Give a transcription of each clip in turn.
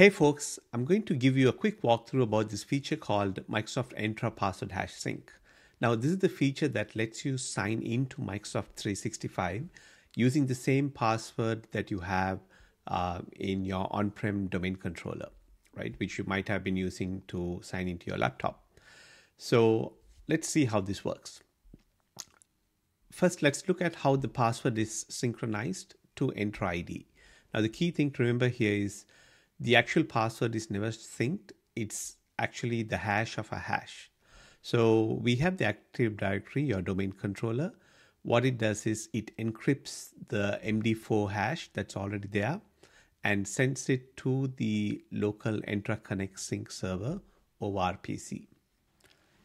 Hey folks, I'm going to give you a quick walkthrough about this feature called Microsoft Entra Password Hash Sync. Now, this is the feature that lets you sign into Microsoft 365 using the same password that you have uh, in your on-prem domain controller, right? Which you might have been using to sign into your laptop. So let's see how this works. First, let's look at how the password is synchronized to Entra ID. Now, the key thing to remember here is the actual password is never synced. It's actually the hash of a hash. So we have the Active Directory, your domain controller. What it does is it encrypts the MD4 hash that's already there and sends it to the local Entra Connect Sync server over RPC.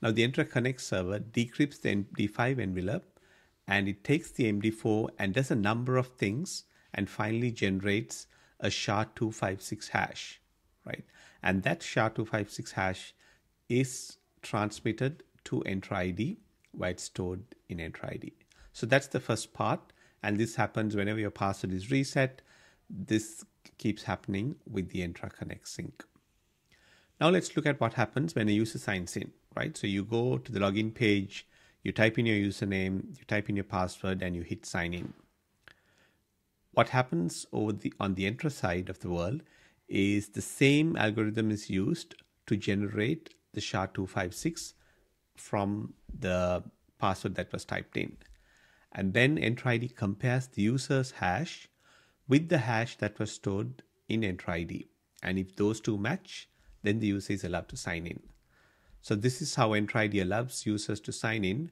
Now the Entra Connect server decrypts the MD5 envelope and it takes the MD4 and does a number of things and finally generates a SHA-256 hash, right? And that SHA-256 hash is transmitted to Entra ID where it's stored in Entra ID. So that's the first part. And this happens whenever your password is reset. This keeps happening with the Entra Connect sync. Now let's look at what happens when a user signs in, right? So you go to the login page, you type in your username, you type in your password, and you hit sign in. What happens over the on the Entra side of the world is the same algorithm is used to generate the SHA-256 from the password that was typed in. And then Entra ID compares the user's hash with the hash that was stored in Entra ID. And if those two match, then the user is allowed to sign in. So this is how Entra ID allows users to sign in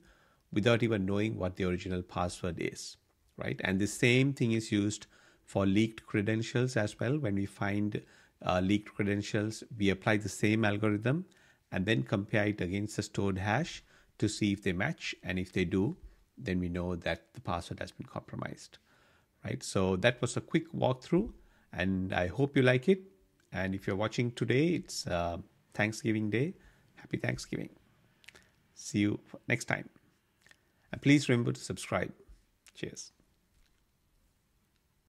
without even knowing what the original password is right? And the same thing is used for leaked credentials as well. When we find uh, leaked credentials, we apply the same algorithm and then compare it against the stored hash to see if they match. And if they do, then we know that the password has been compromised, right? So that was a quick walkthrough and I hope you like it. And if you're watching today, it's uh, Thanksgiving Day. Happy Thanksgiving. See you next time. And please remember to subscribe. Cheers.